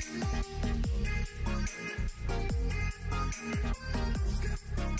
I'm gonna go get